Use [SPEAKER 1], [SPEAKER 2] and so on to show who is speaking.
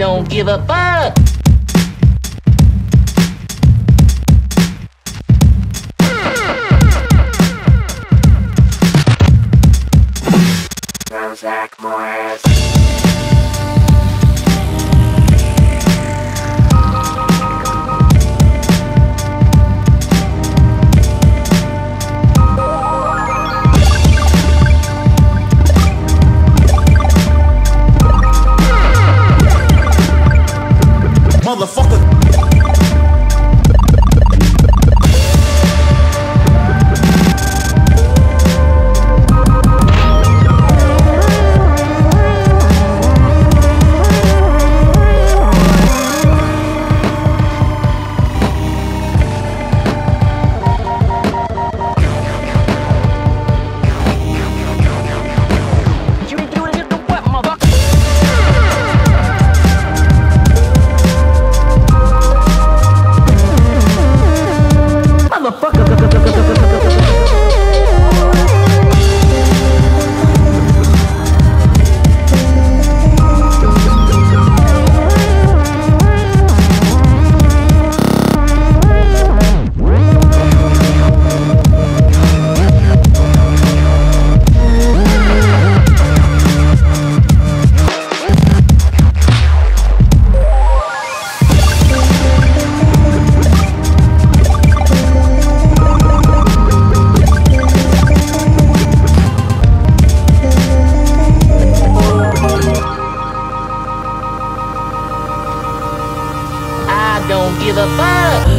[SPEAKER 1] don't give a fuck. Zach Moore. don't give a fuck.